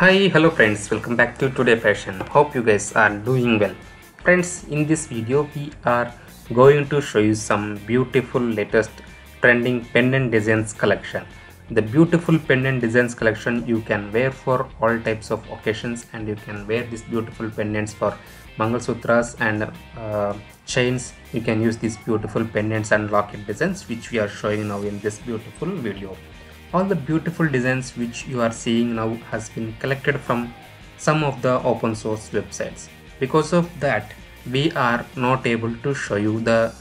hi hello friends. Welcome back to today fashion. Hope you guys are doing well. Friends in this video we are going to show you some beautiful latest trending pendant designs collection. The beautiful pendant designs collection you can wear for all types of occasions and you can wear these beautiful pendants for mangalsutras and uh, chains. You can use these beautiful pendants and locket designs which we are showing now in this beautiful video all the beautiful designs which you are seeing now has been collected from some of the open source websites. Because of that we are not able to show you the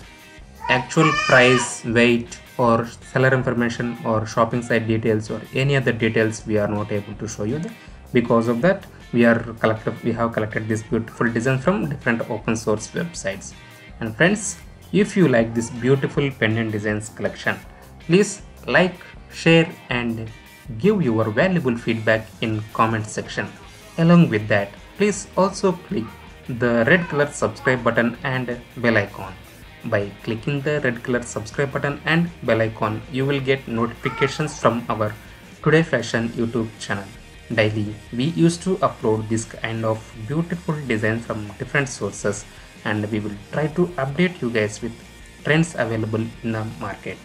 actual price weight or seller information or shopping site details or any other details. We are not able to show you because of that we are collected we have collected this beautiful design from different open source websites. And friends if you like this beautiful pendant designs collection please like share and give your valuable feedback in comment section. Along with that please also click the red color subscribe button and bell icon. By clicking the red color subscribe button and bell icon you will get notifications from our today fashion youtube channel. Daily we used to upload this kind of beautiful designs from different sources and we will try to update you guys with trends available in the market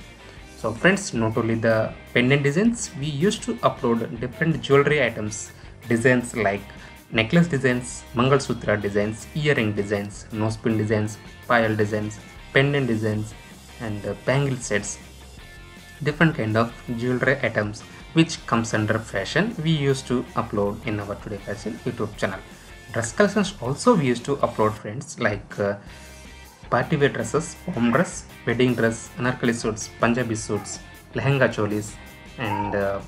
so friends not only the pendant designs we used to upload different jewelry items. Designs like necklace designs mangal sutra designs earring designs nose pin designs pile designs pendant designs and uh, bangle sets. Different kind of jewelry items which comes under fashion we used to upload in our today fashion youtube channel. Dress collections also we used to upload friends like uh, party dresses home dress wedding dress anarkali suits punjabi suits lehenga cholis and uh,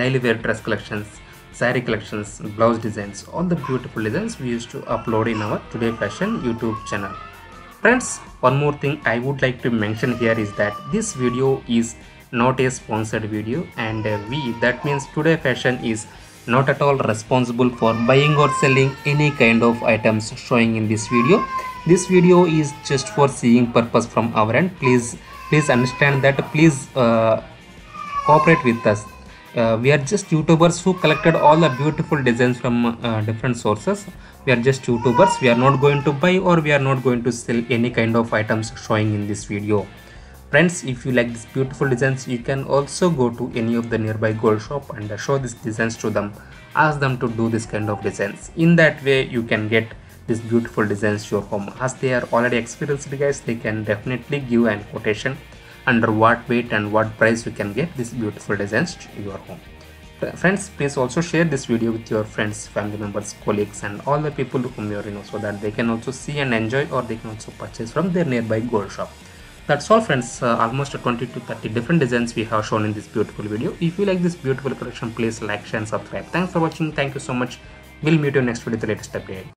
daily wear dress collections saree collections blouse designs. All the beautiful designs we used to upload in our today fashion youtube channel. Friends one more thing i would like to mention here is that this video is not a sponsored video and uh, we that means today fashion is not at all responsible for buying or selling any kind of items showing in this video this video is just for seeing purpose from our end. Please please understand that please uh, cooperate with us. Uh, we are just youtubers who collected all the beautiful designs from uh, different sources. We are just youtubers. We are not going to buy or we are not going to sell any kind of items showing in this video. Friends if you like these beautiful designs you can also go to any of the nearby gold shop and show these designs to them. Ask them to do this kind of designs. In that way you can get these beautiful designs to your home. As they are already experienced guys they can definitely give an quotation under what weight and what price you can get these beautiful designs to your home. Friends please also share this video with your friends family members colleagues and all the people whom you know so that they can also see and enjoy or they can also purchase from their nearby gold shop. That's all friends. Uh, almost 20 to 30 different designs we have shown in this beautiful video. If you like this beautiful collection please like share and subscribe. Thanks for watching. Thank you so much. We'll meet you next video with the latest update